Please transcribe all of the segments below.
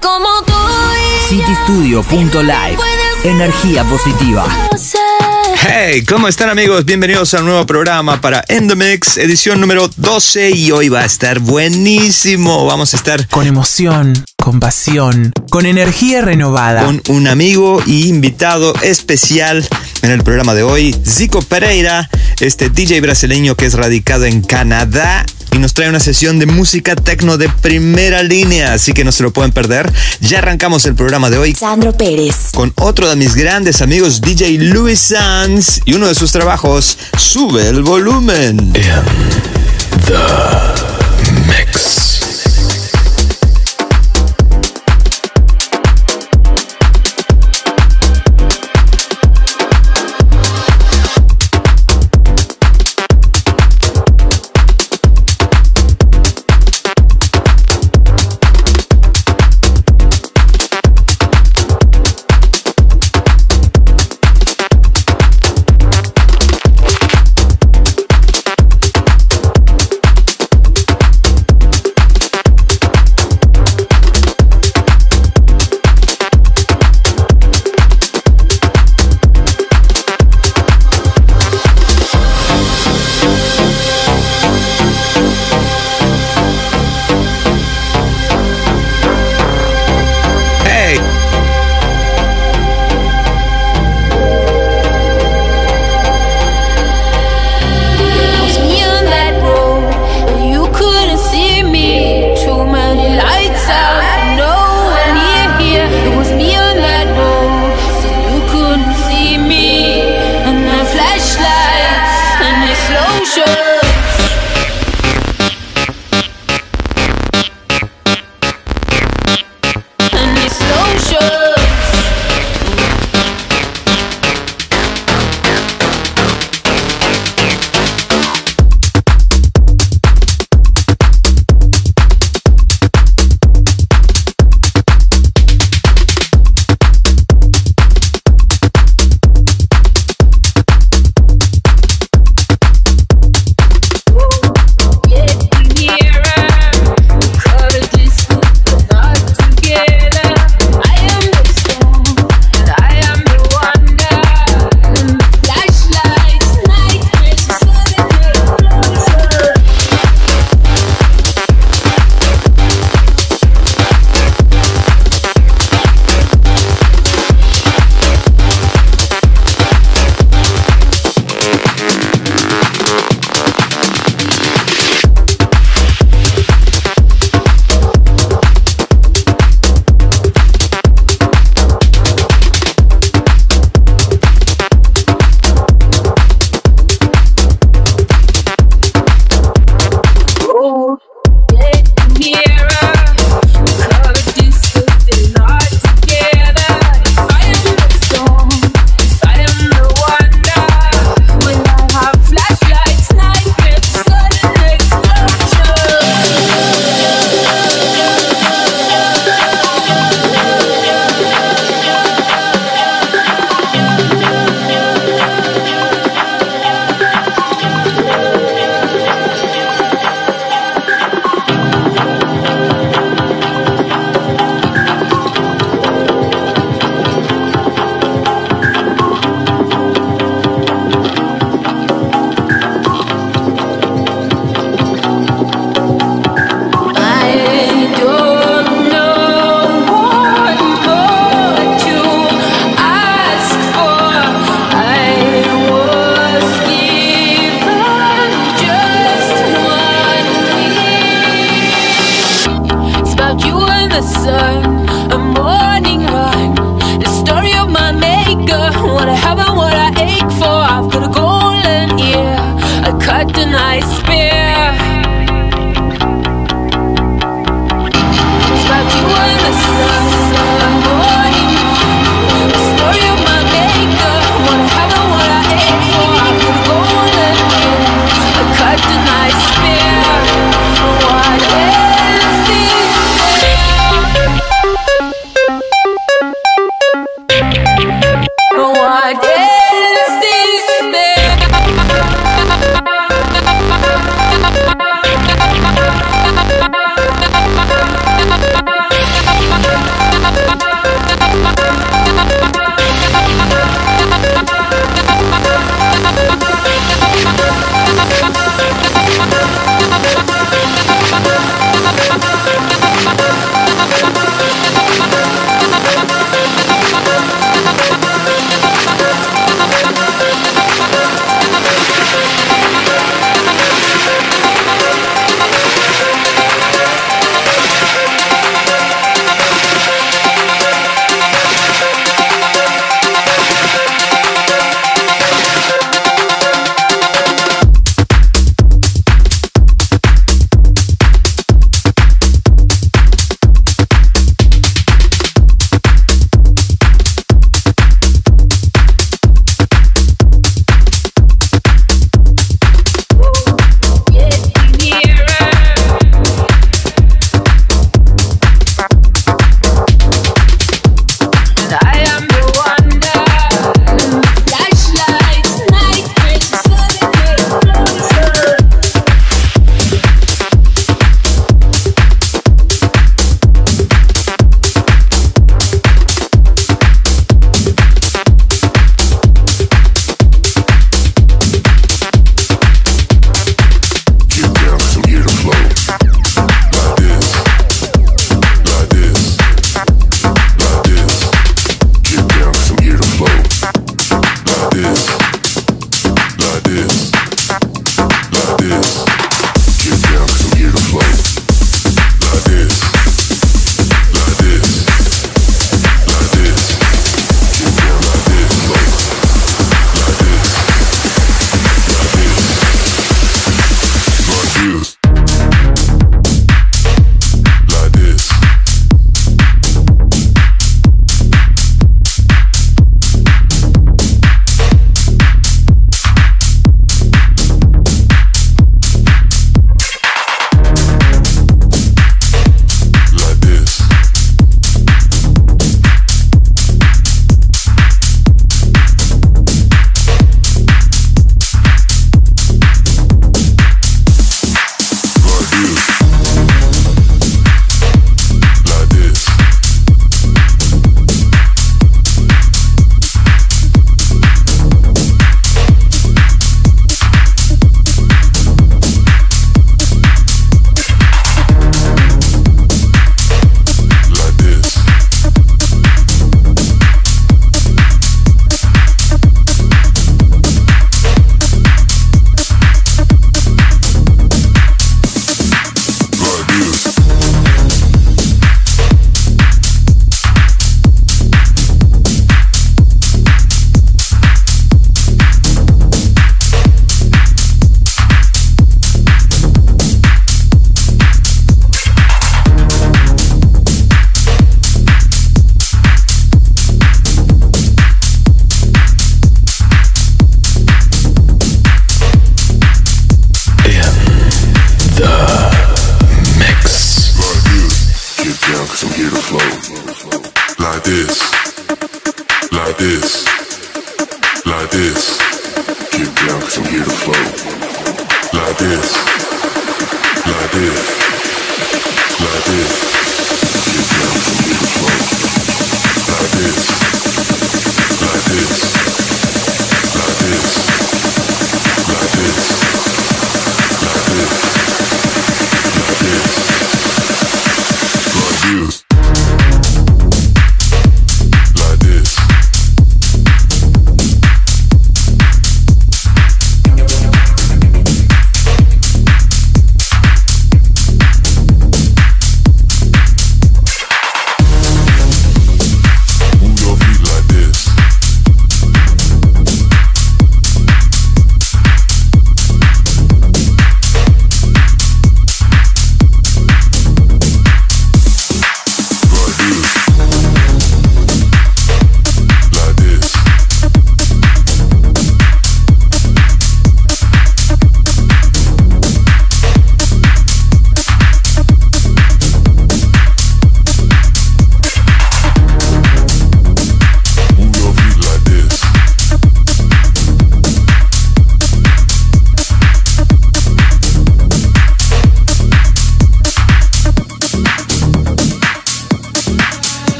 como tú. Citystudio.live. Energía positiva. Hey, ¿cómo están amigos? Bienvenidos a un nuevo programa para Endomix, edición número 12 y hoy va a estar buenísimo. Vamos a estar con emoción, con pasión, con energía renovada. Con un amigo y invitado especial en el programa de hoy, Zico Pereira, este DJ brasileño que es radicado en Canadá y nos trae una sesión de música tecno de primera línea, así que no se lo pueden perder. Ya arrancamos el programa de hoy. Sandro Pérez. Con otro de mis grandes amigos, DJ Louis Sanz, y uno de sus trabajos, Sube el volumen. the mix.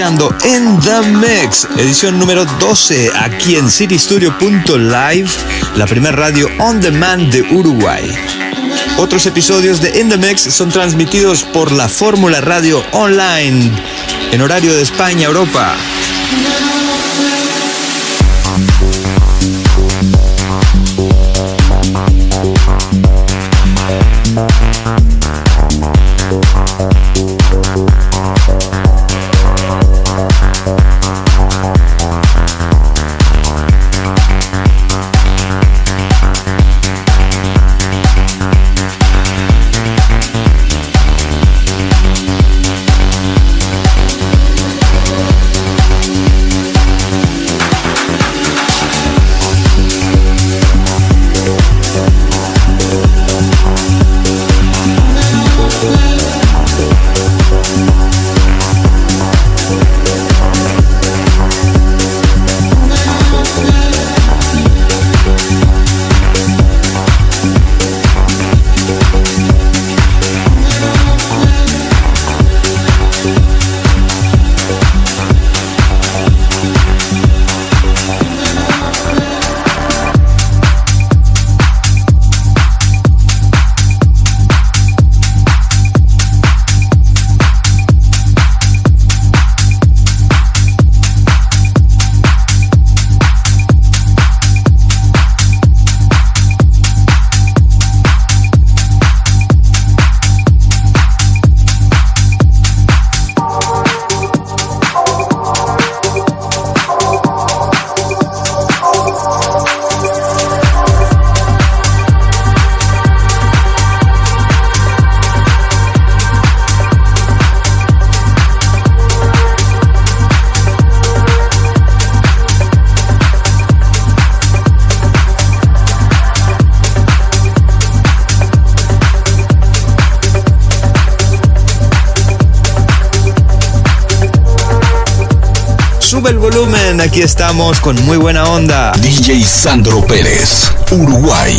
En The Mix, edición número 12, aquí en citystudio.live, la primera radio on demand de Uruguay. Otros episodios de In The Mix son transmitidos por la Fórmula Radio Online, en horario de España, Europa. Aquí estamos con muy buena onda. DJ Sandro Pérez, Uruguay.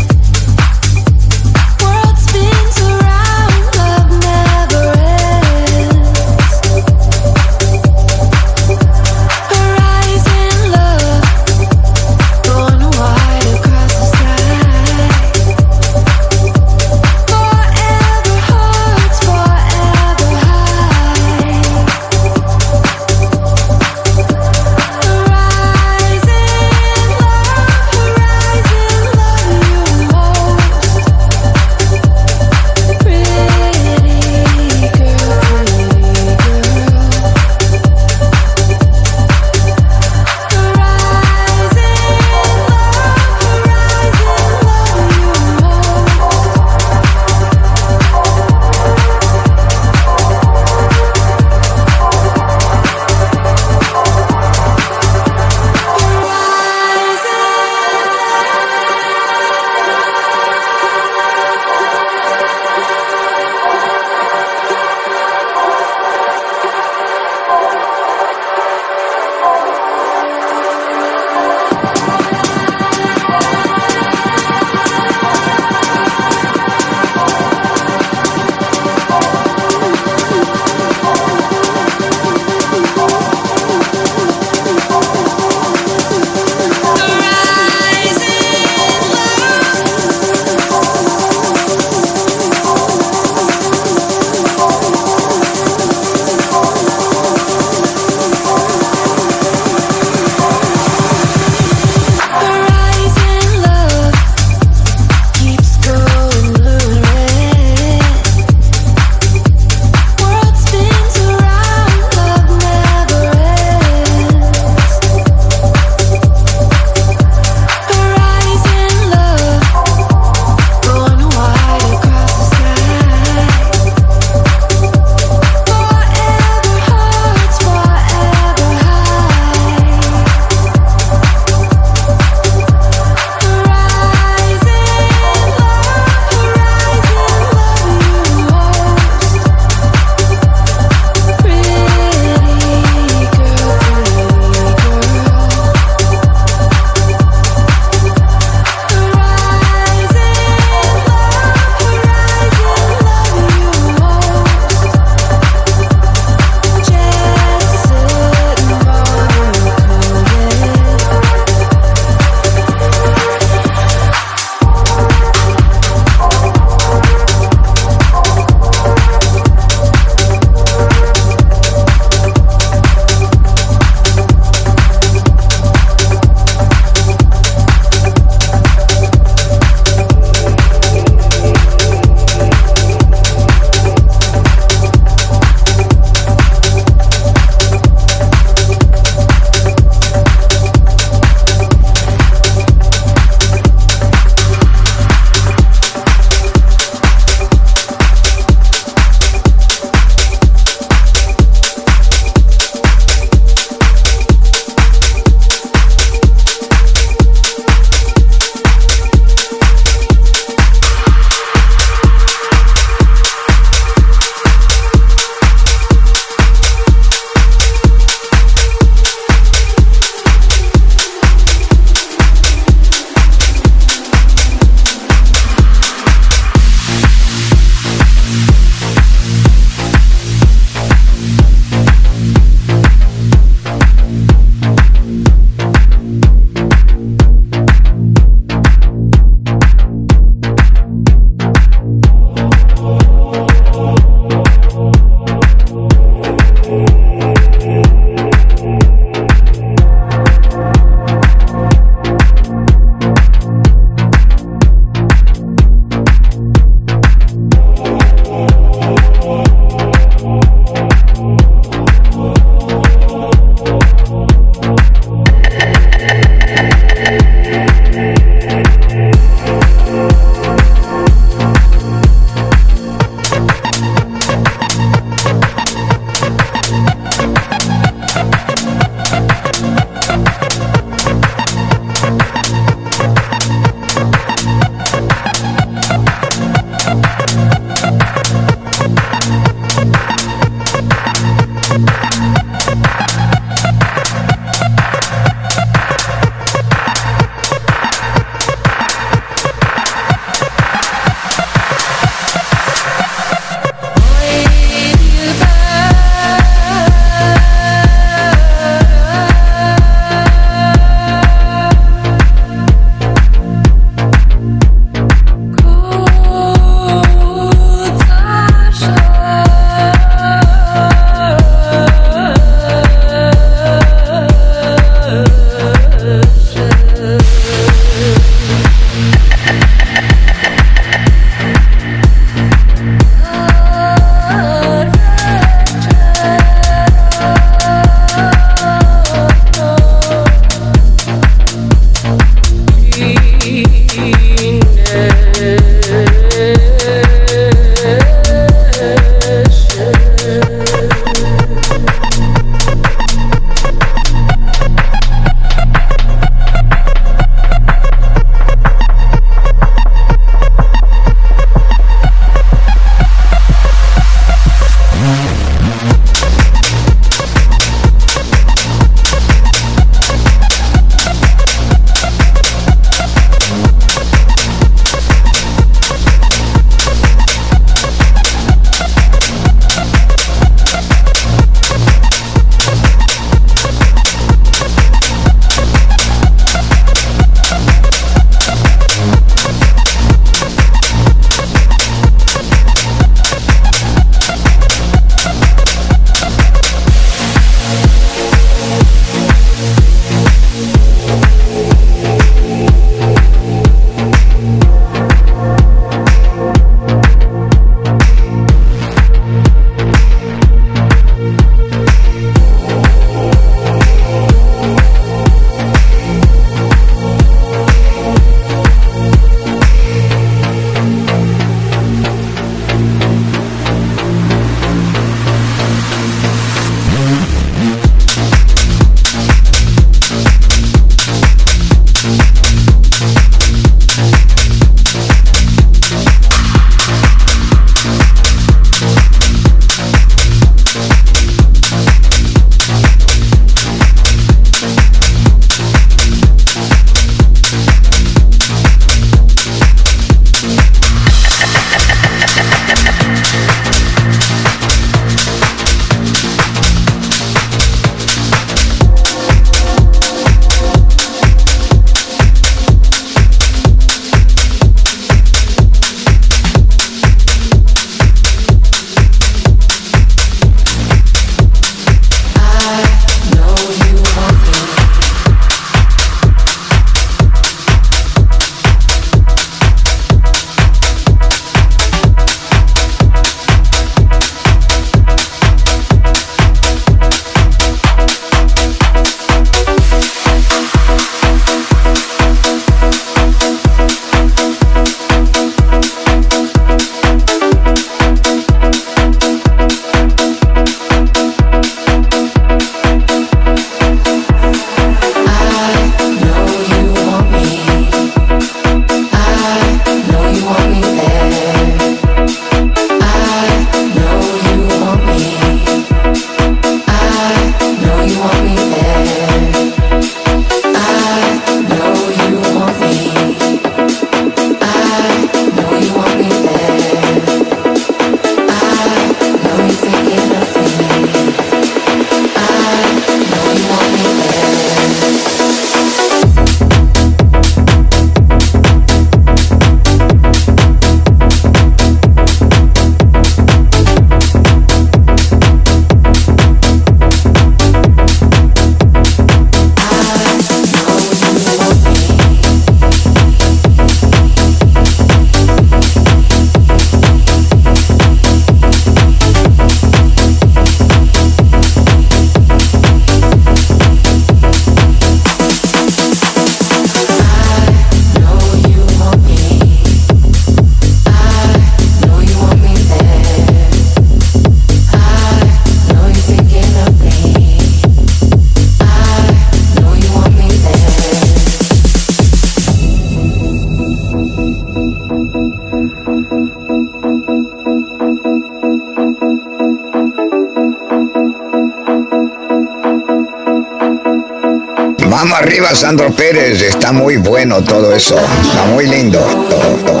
Sandro Pérez, está muy bueno todo eso, está muy lindo. Todo.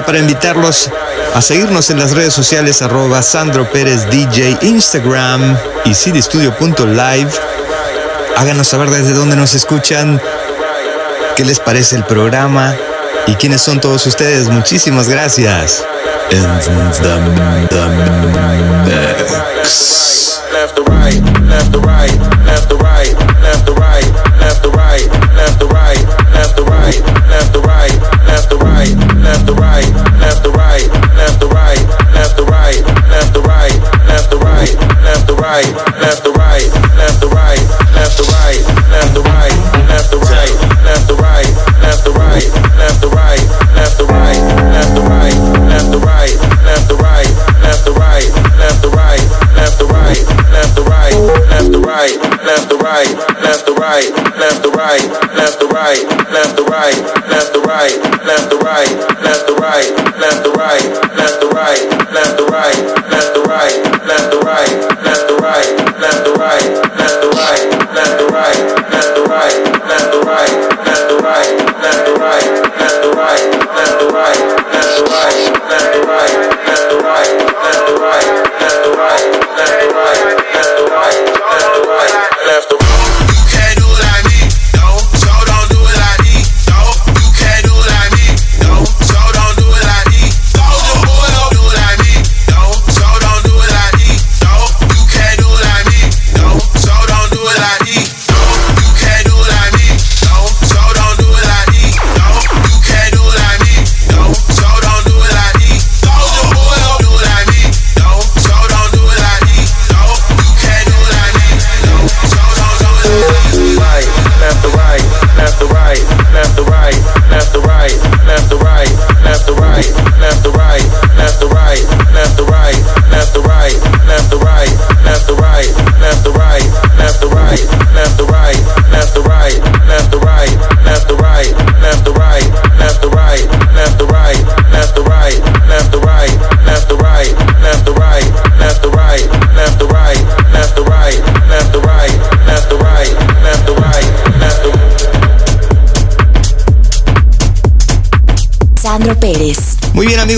para invitarlos a seguirnos en las redes sociales arroba Sandro Pérez DJ, Instagram y citystudio.live. Háganos saber desde dónde nos escuchan, qué les parece el programa y quiénes son todos ustedes. Muchísimas gracias.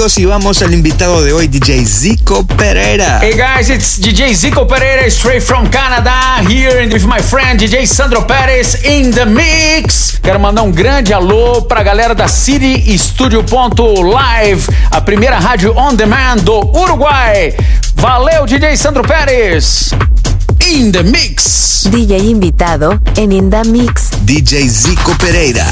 Amigos y vamos al invitado de hoy, DJ Zico Pereira. Hey guys, it's DJ Zico Pereira straight from Canada, here with my friend DJ Sandro Pérez in the mix. Quero mandar um grande alô pra galera da City Studio.live, a primeira rádio on demand do Uruguai. Valeu, DJ Sandro Pérez. In the mix. DJ invitado en In The Mix. DJ Zico Pereira.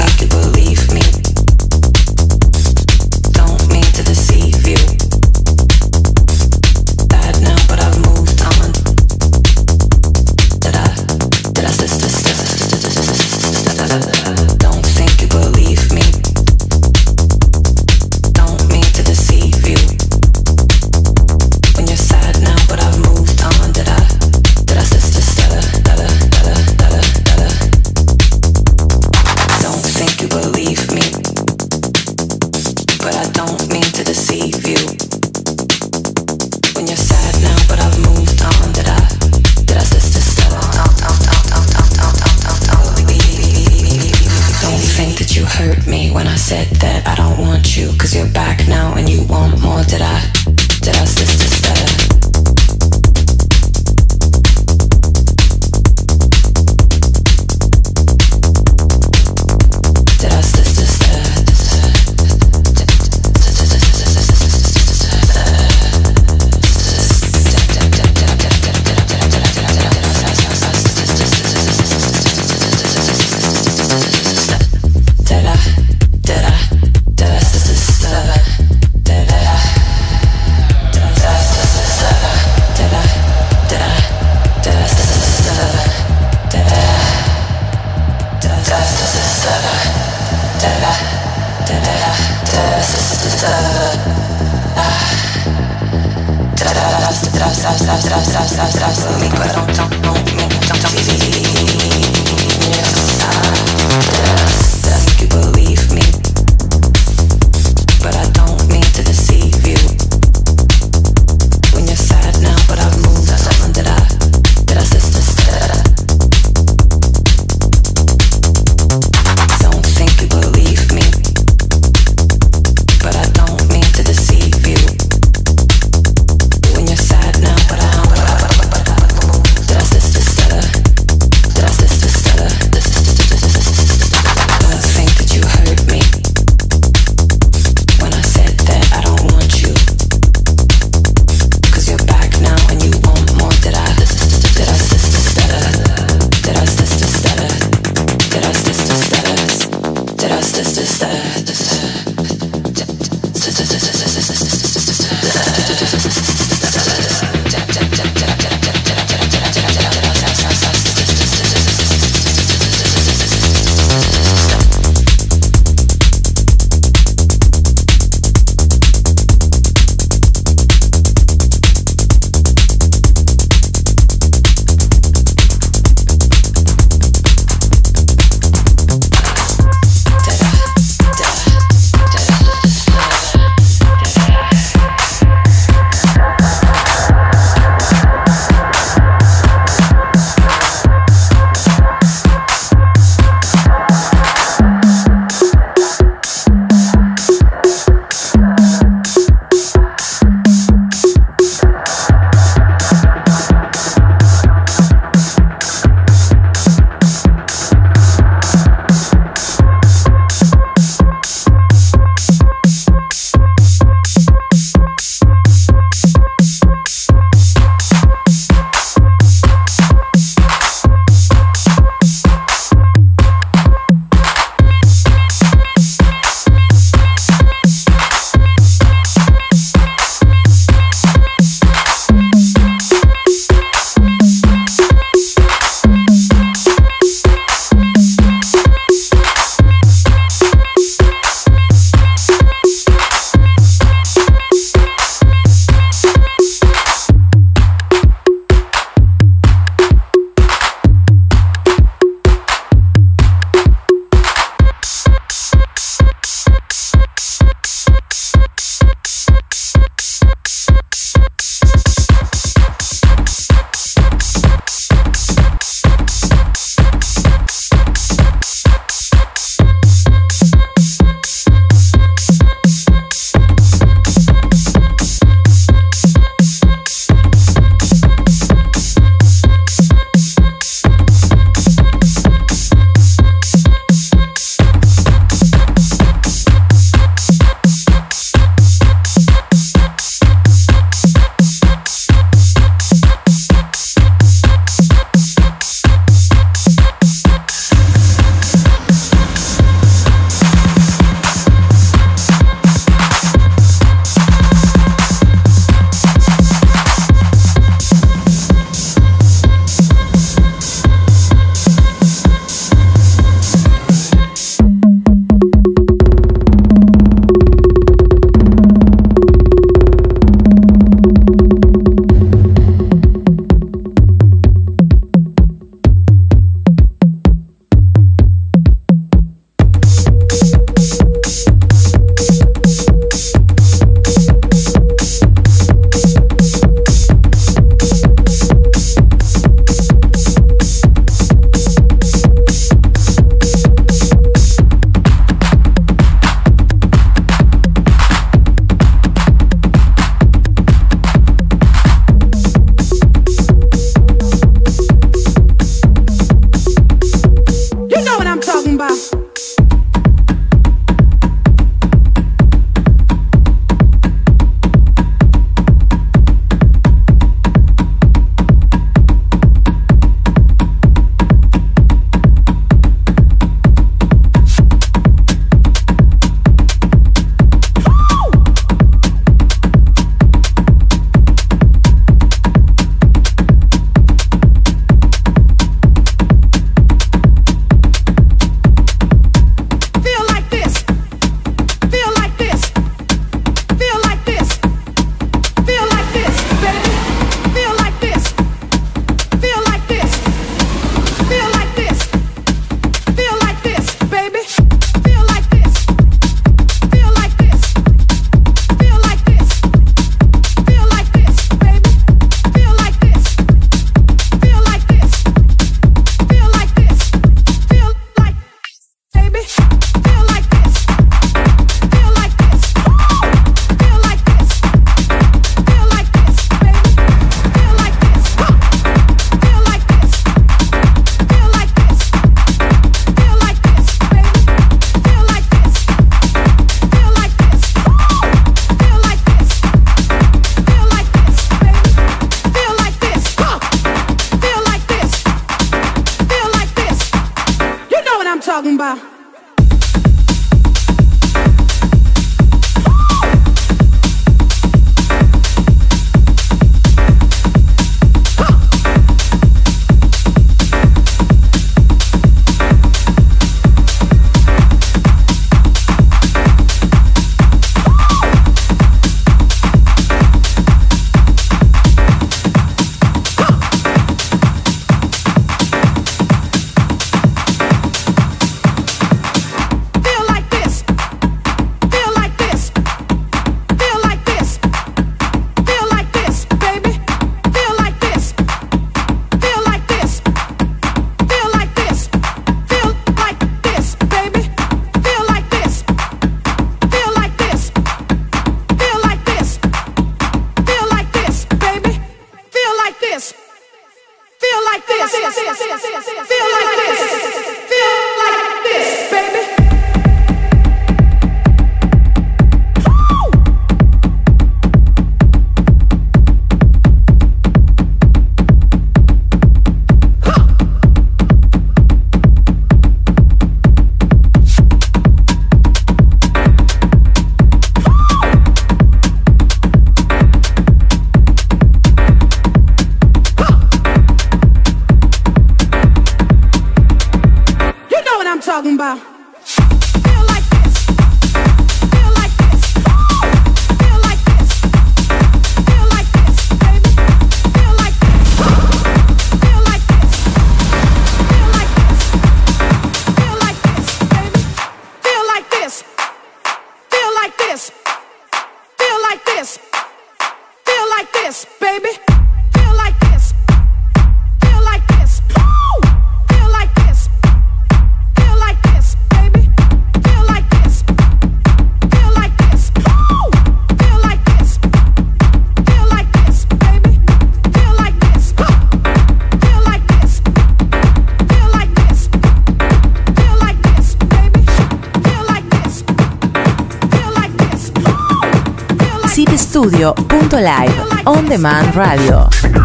citystudio.live on demand radio.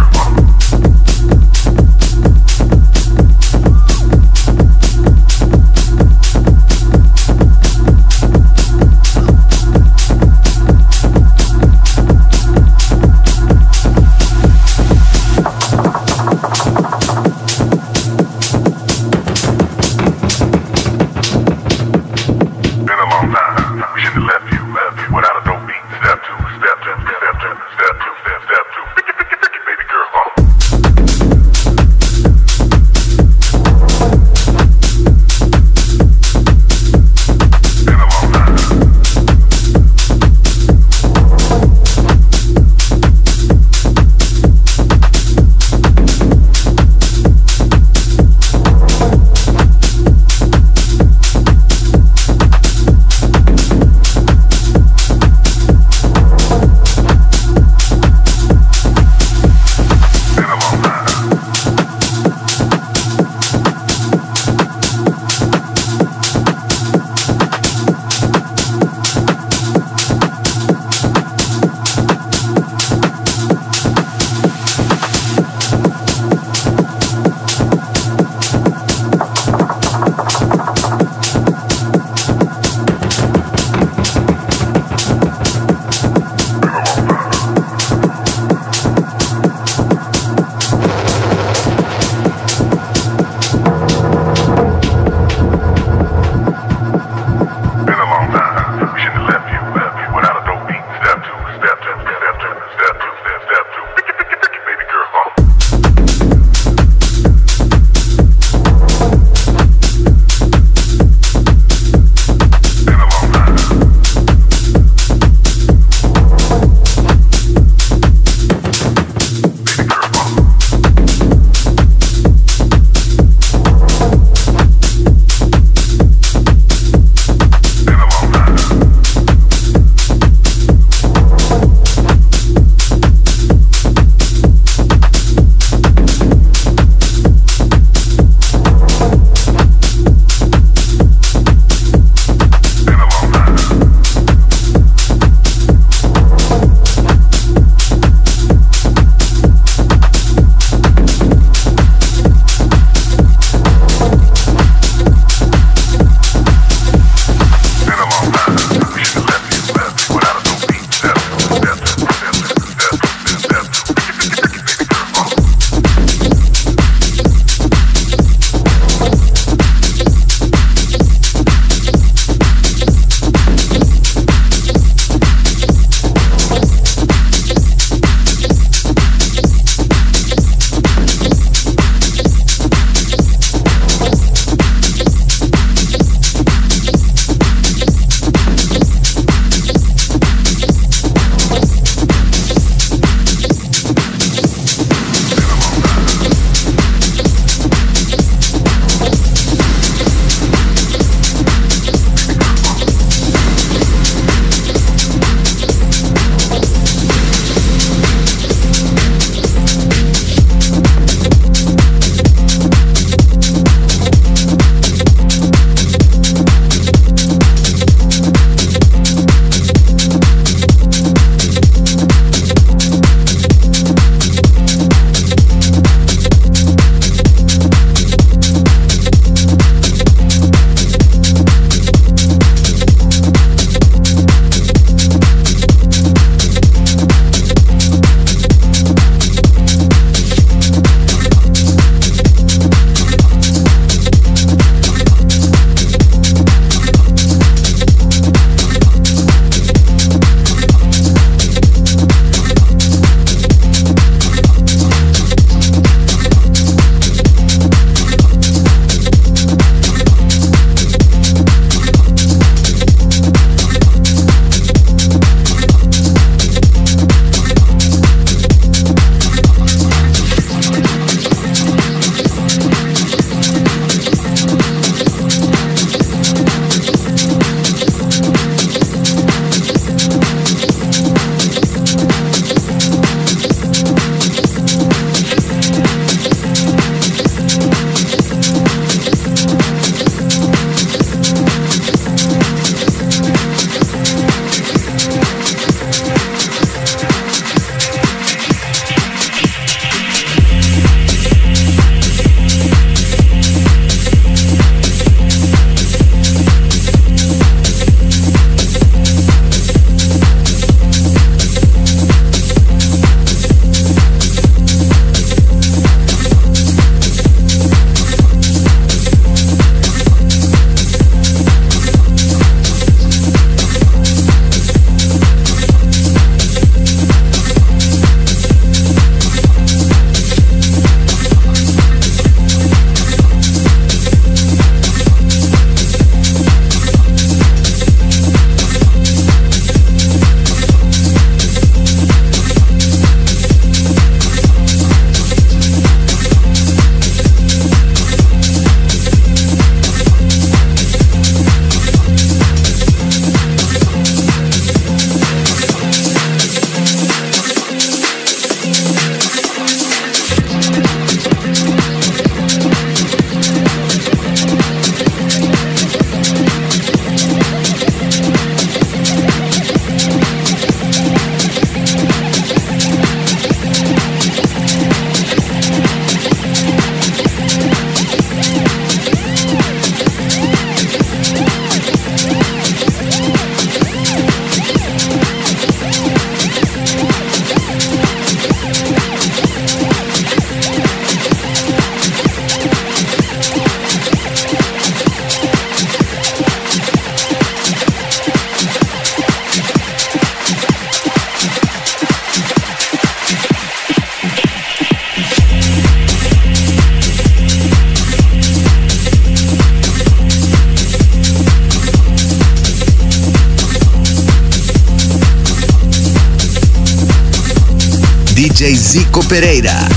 Pereira,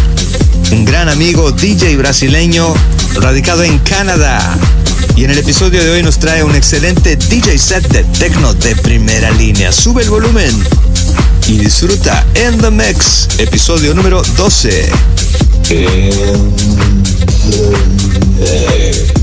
un gran amigo DJ brasileño radicado en Canadá. Y en el episodio de hoy nos trae un excelente DJ set de techno de primera línea. Sube el volumen y disfruta En The Mix, episodio número 12. does the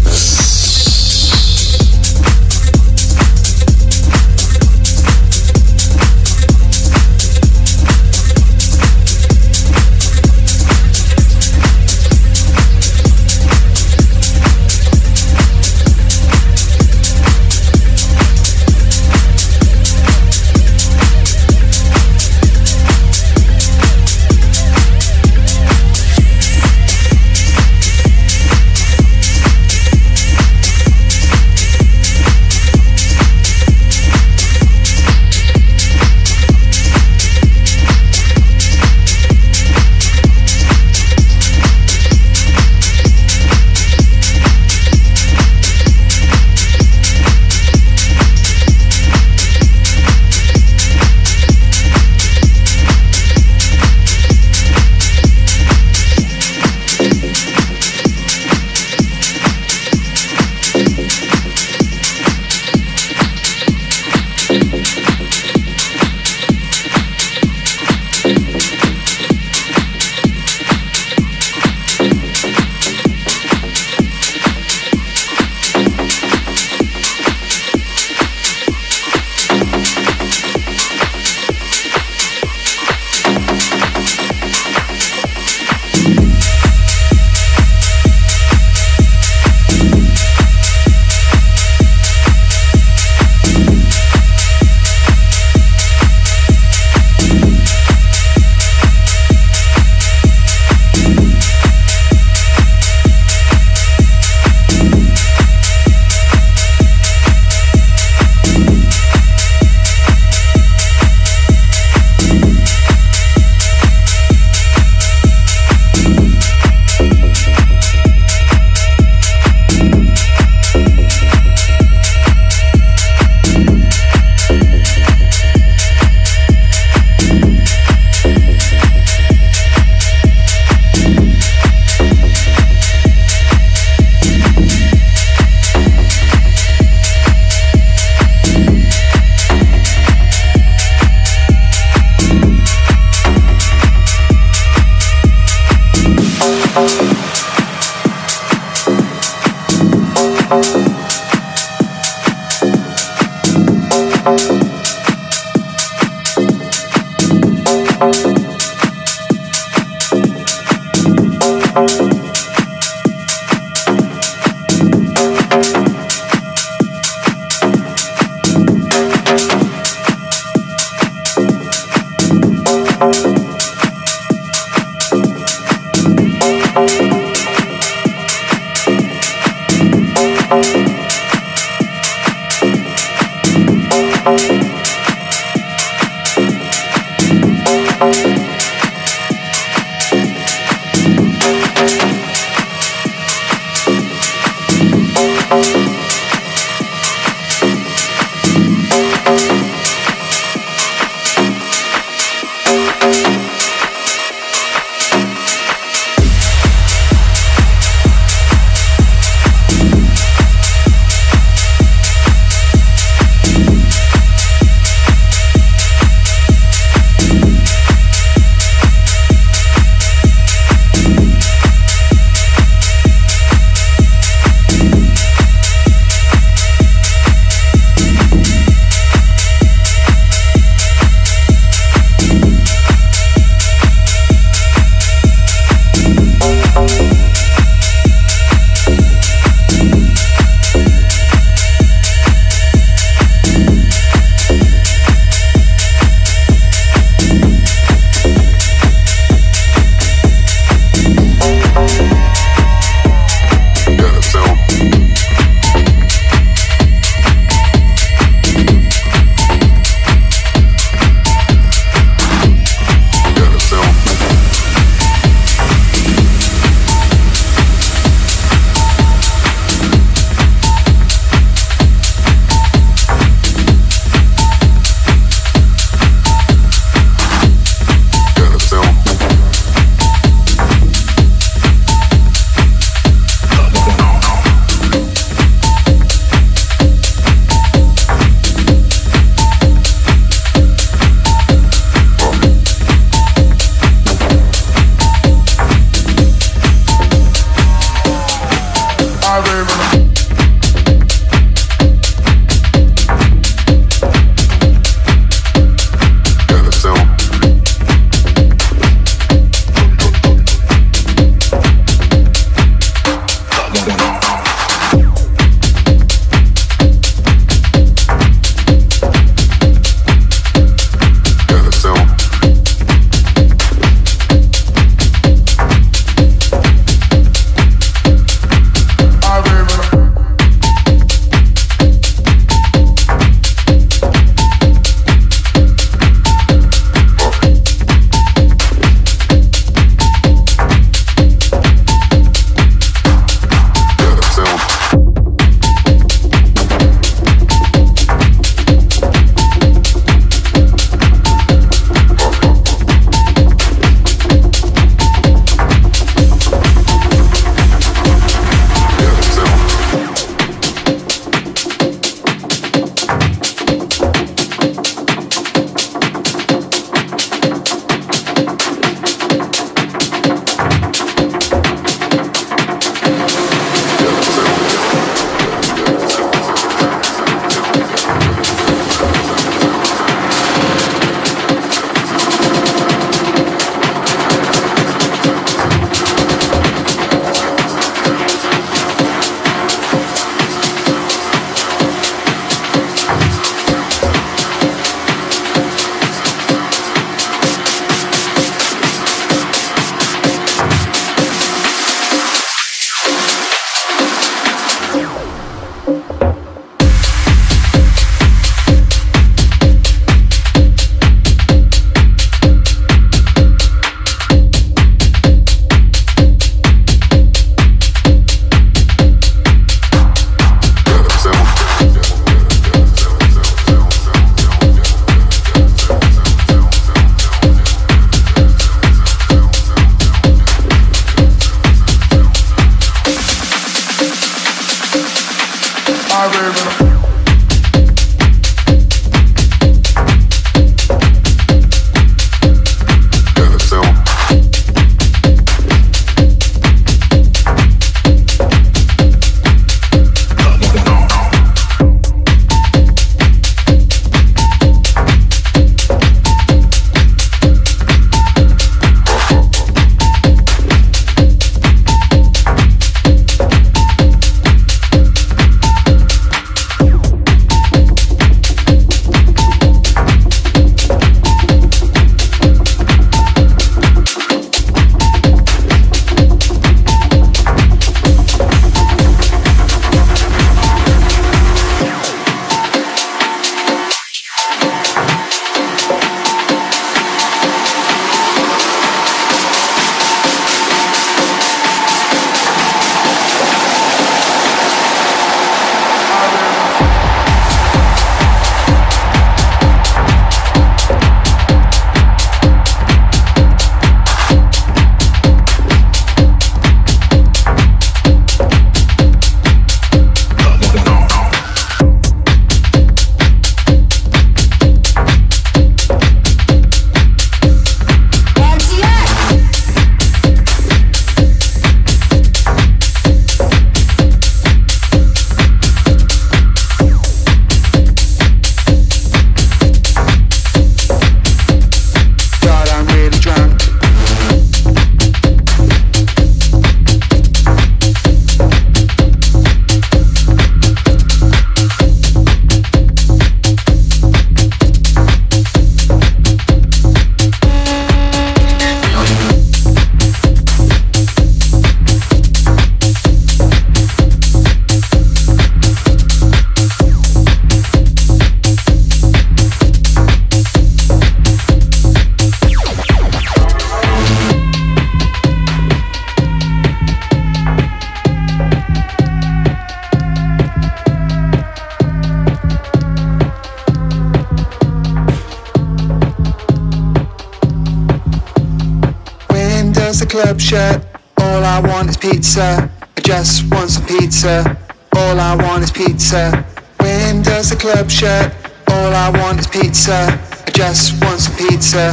club shirt. All I want is pizza. I just want some pizza. All I want is pizza. When does the club shut? All I want is pizza. I just want some pizza.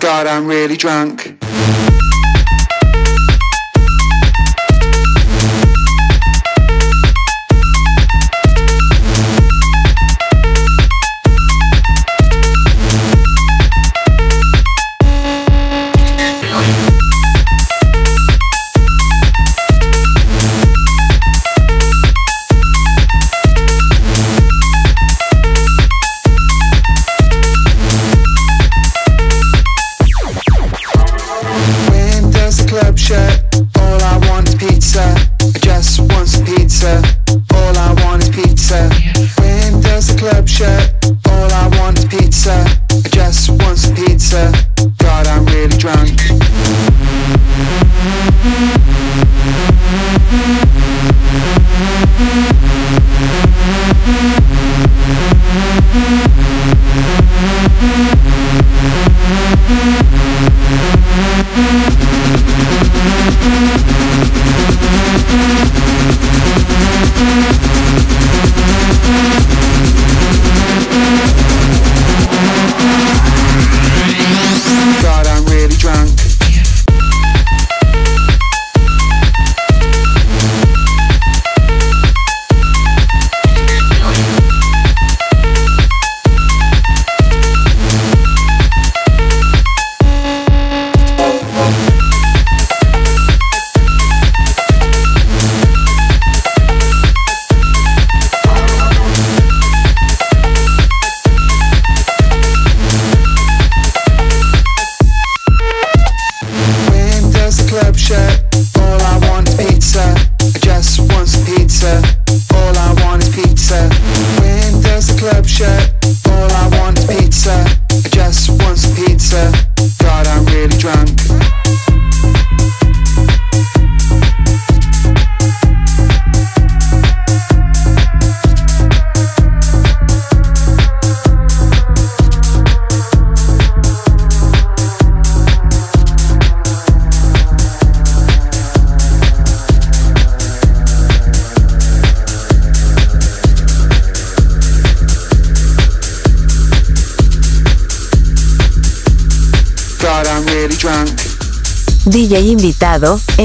God, I'm really drunk.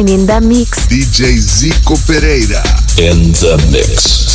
En Inda Mix. DJ Zico Pereira. In the mix.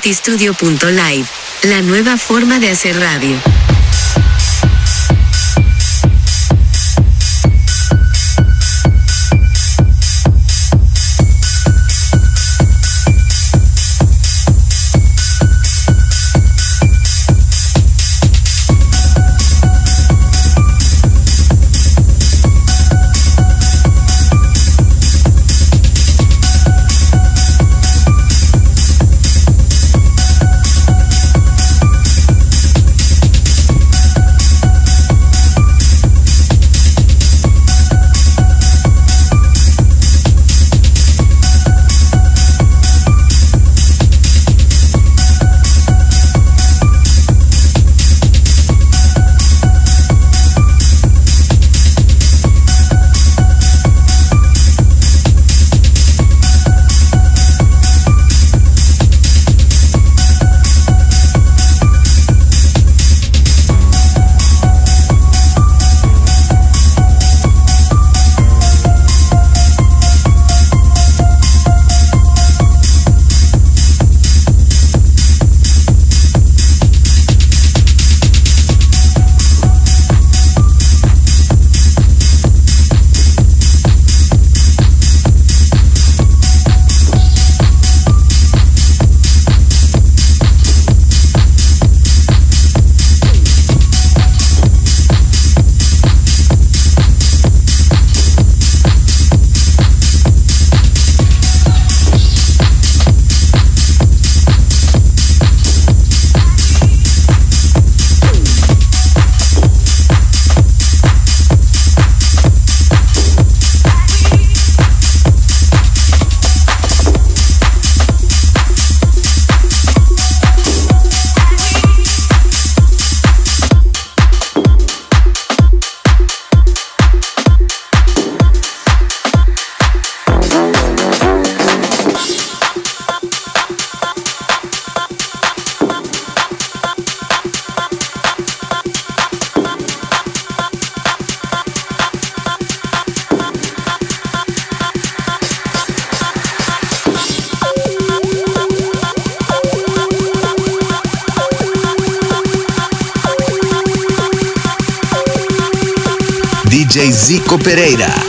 citystudio.live, la nueva forma de hacer radio. Pereira.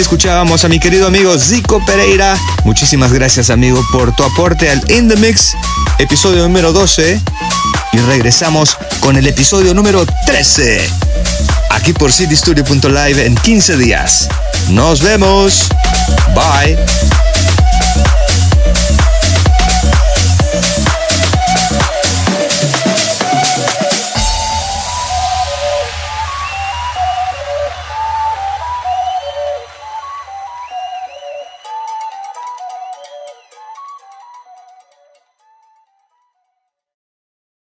Escuchábamos a mi querido amigo Zico Pereira. Muchísimas gracias amigo por tu aporte al In The Mix, episodio número 12. Y regresamos con el episodio número 13. Aquí por citystudio.live en 15 días. Nos vemos. Bye.